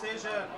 seja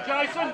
it, Jason.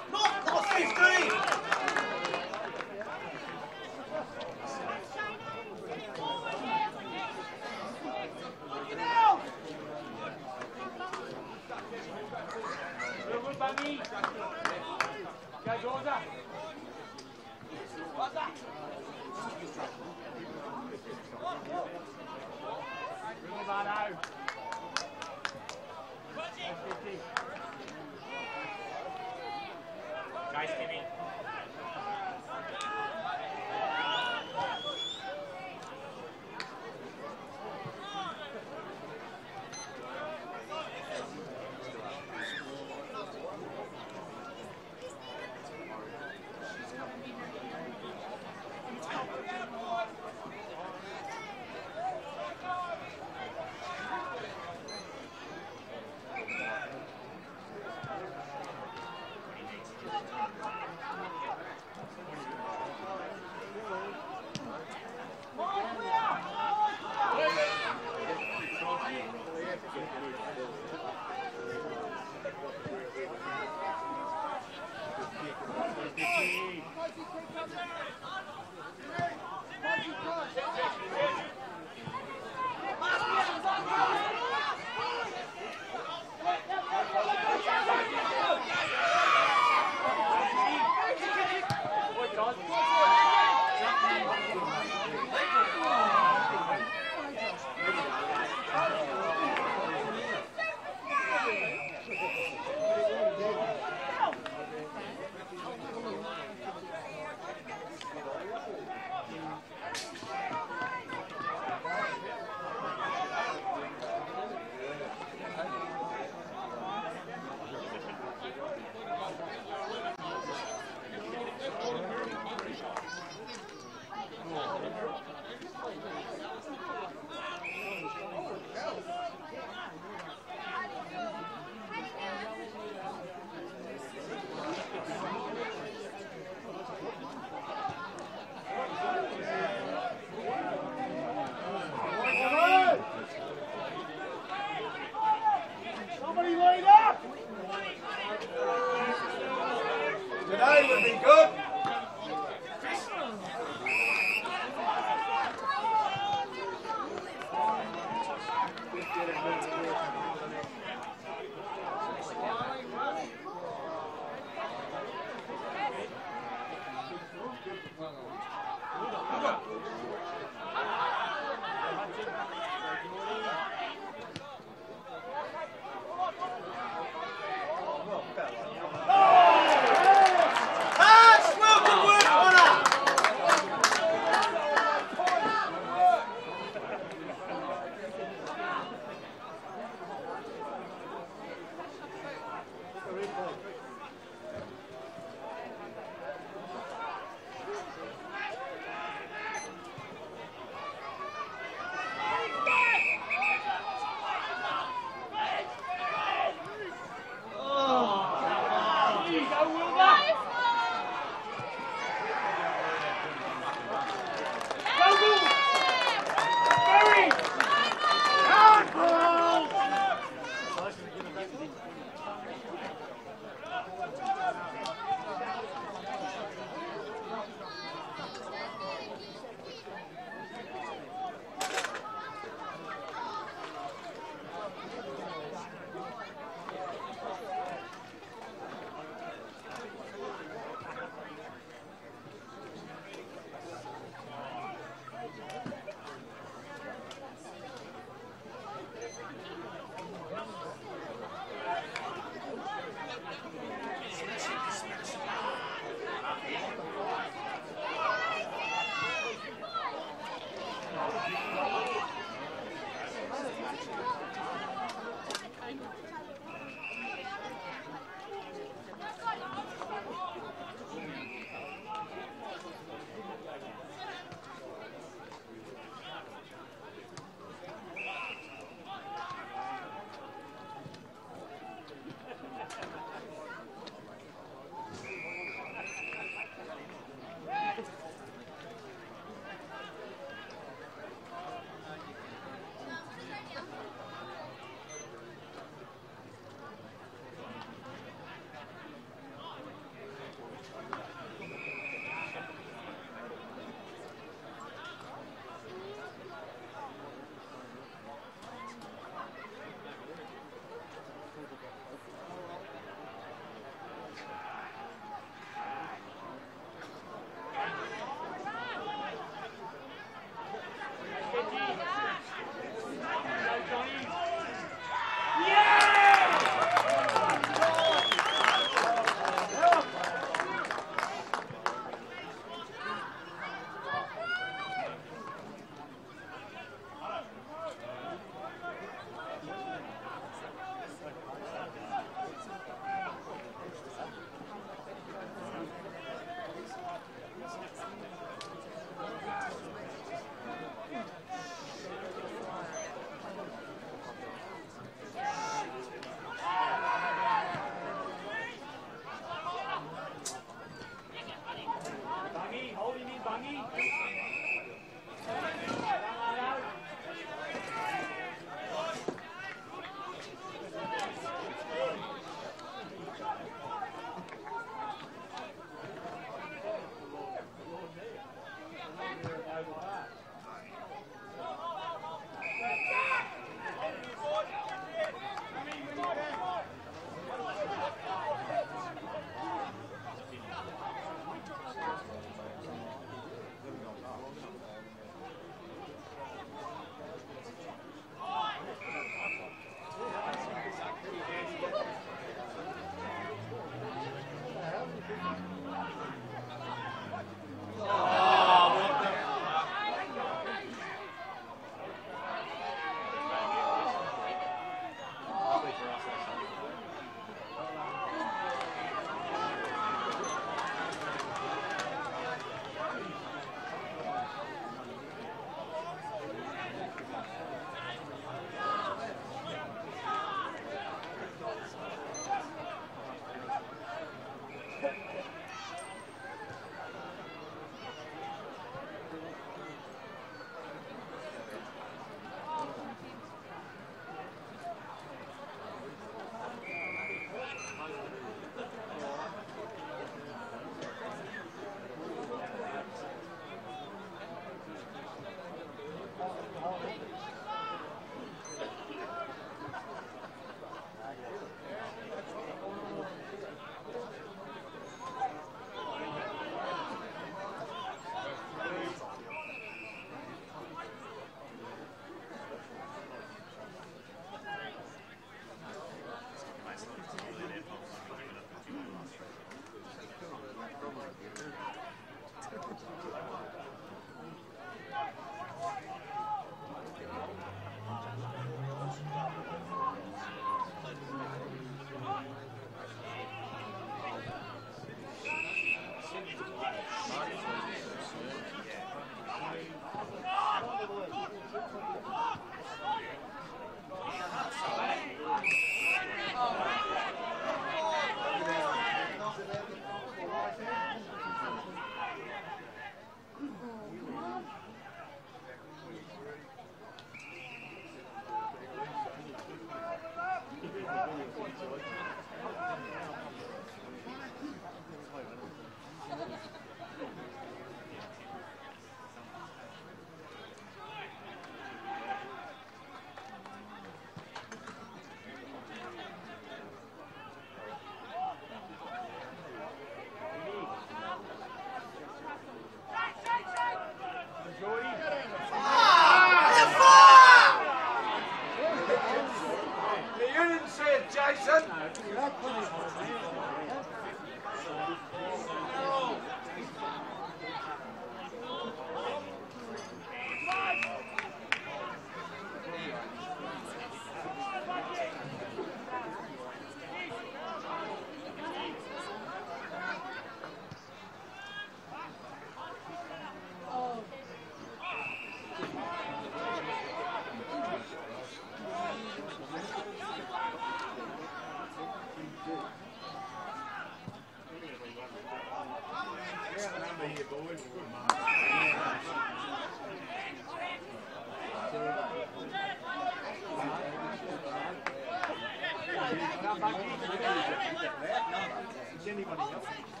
Anybody else?